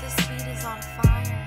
This beat is on fire.